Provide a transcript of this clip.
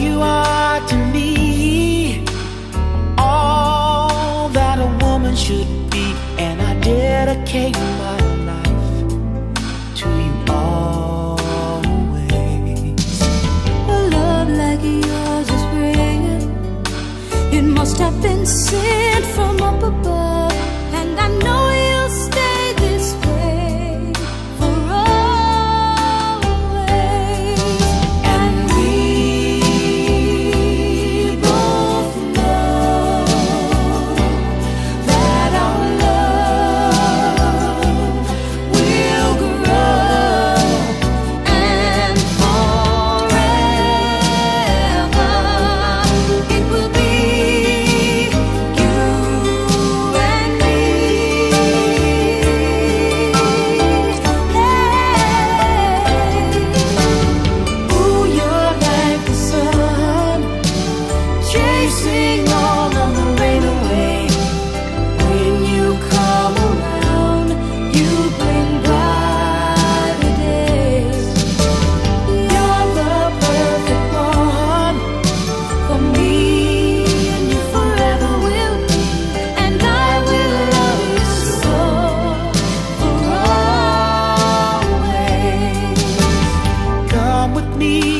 You are to me all that a woman should be, and I dedicate my life to you always. A love like yours is rare. It must have been sent from sing all of the rain away. When you come around, you bring brighter days. You're the perfect one for me, and you forever will be. And I will love you so for always. Come with me.